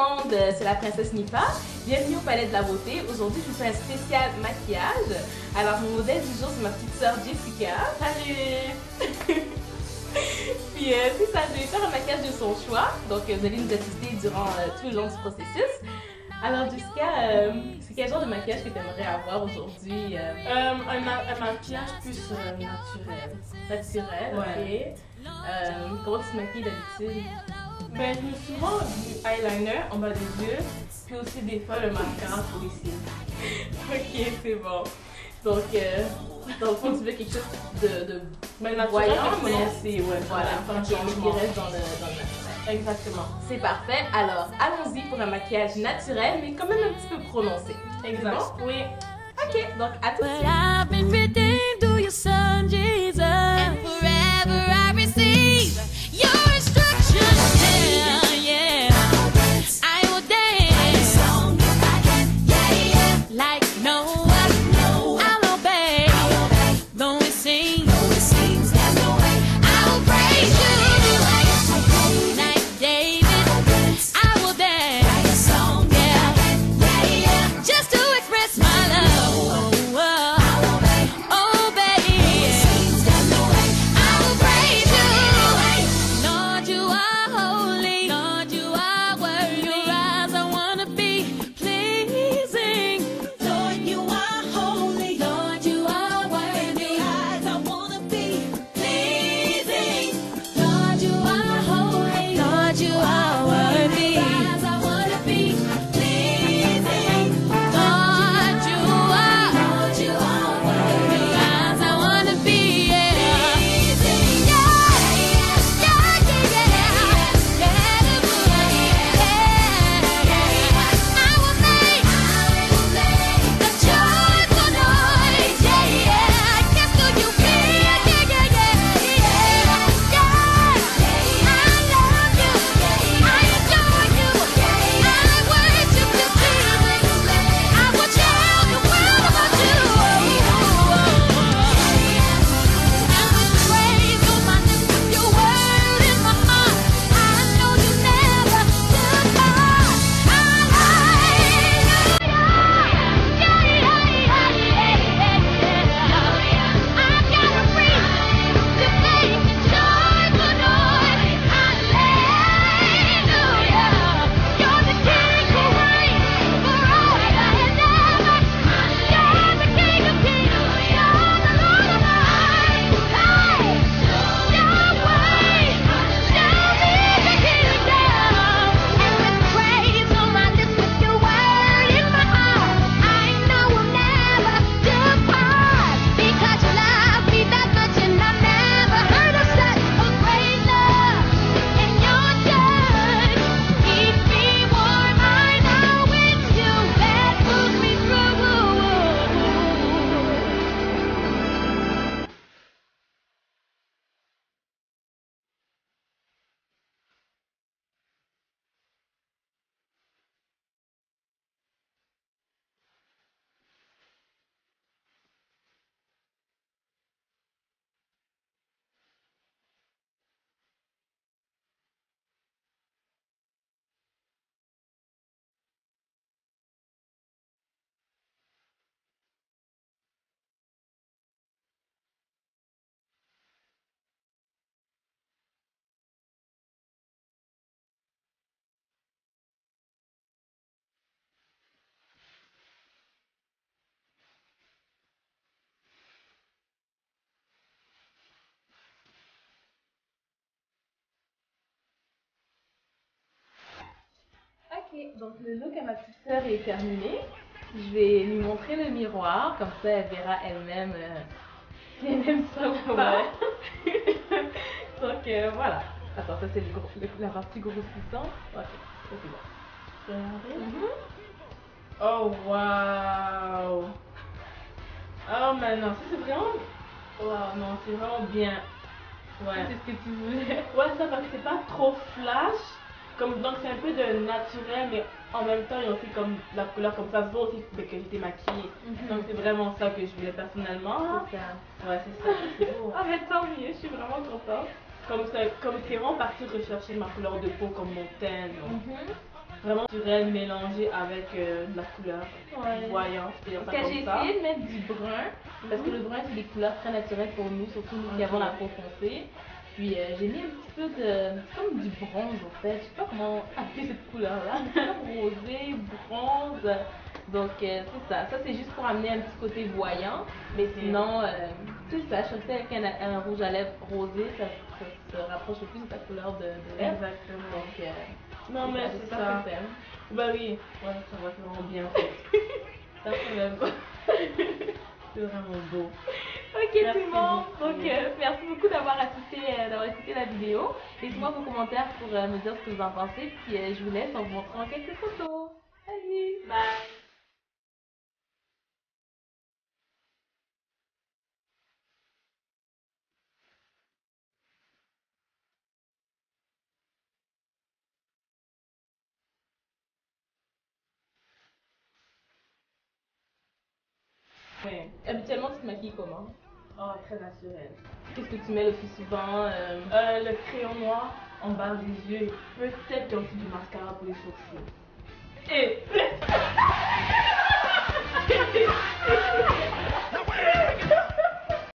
monde, c'est la princesse Nipa. Bienvenue au Palais de la Beauté. Aujourd'hui, je vous fais un spécial maquillage. Alors, mon modèle du jour, c'est ma petite sœur Jessica. Salut! Puis, euh, c'est ça, je vais faire un maquillage de son choix. Donc, euh, vous allez nous assister durant euh, tout le long du processus. Alors, Jessica, euh, c'est quel genre de maquillage que tu aimerais avoir aujourd'hui? euh? Euh, un, ma- un maquillage plus euh, naturel. Naturel, Ouais. ok. Euh, comment tu te maquilles d'habitude? Ben, je mets souvent du eyeliner en bas des yeux, puis aussi des fois le mascara pour ici. Ok, c'est bon. Donc, euh, dans le fond, tu veux quelque chose de, de Ben, naturel, Voyant, mais mais- aussi, ouais, voilà, un qui changement. reste dans le, dans le naturel. Exactement. C'est parfait. Alors, allons-y pour un maquillage naturel, mais quand même un petit peu prononcé. Exact. Oui. Ok, donc à tout de suite. Ok, donc le look à ma petite sœur est terminé. Je vais lui montrer le miroir, comme ça elle verra elle-même euh, si elle aime ça ou pas. donc euh, voilà. Attends, ça c'est le gros- le- la partie grossissante. Ok, ça c'est bon. Regardez. Mhm. Oh, wow. Oh, mais non, ça c'est vraiment. Wow, non, c'est vraiment bien. Ouais. C'est ce que tu voulais. Ouais, ça parce que c'est pas trop flash. Comme, donc c'est un peu de naturel, mais en même temps, il y a aussi comme la couleur comme ça se voit aussi que j'étais maquillée. Mhm. Donc c'est vraiment ça que je voulais personnellement. C'est ça. Ouais, c'est ça. C'est beau. Ah, mais tant mieux, je suis vraiment contente. Comme ça, comme c'est vraiment parti rechercher ma couleur de peau comme mon teint. donc. Mhm. vraiment naturel mélangé avec euh, de la couleur Ouais. voyante. Parce que j'ai essayé de mettre du brun, parce que le brun c'est des couleurs très naturelles pour nous, surtout nous qui avons la peau foncée. Puis euh, j'ai mis un petit peu de. C'est comme du bronze en fait. Je sais pas comment appeler cette couleur-là. Comme rosé, bronze. Donc euh, c'est ça. Ça c'est juste pour amener un petit côté voyant. Mais sinon, euh, c'est ça. Je qu'un un rouge à lèvres rosé, ça, ça se rapproche le plus de ta couleur de, de lèvres. Exactement. Donc, euh, Non, mais c'est ça. t'aimes. Bah oui, ouais, ça va vraiment bien. en fait. Ça, c'est même- C'est vraiment beau. Ok Merci tout le monde, beaucoup. donc euh, merci beaucoup d'avoir assisté, euh, d'avoir écouté la vidéo. Laissez-moi vos commentaires pour euh, me dire ce que vous en pensez, puis euh, je vous laisse en vous montrant quelques photos. Salut Bye. Ouais. Habituellement tu te maquilles comment? Oh, très naturel. Qu'est-ce que tu mets le plus souvent euh, Euh, le crayon noir en bas des yeux et peut-être aussi du mascara pour les sourcils. Et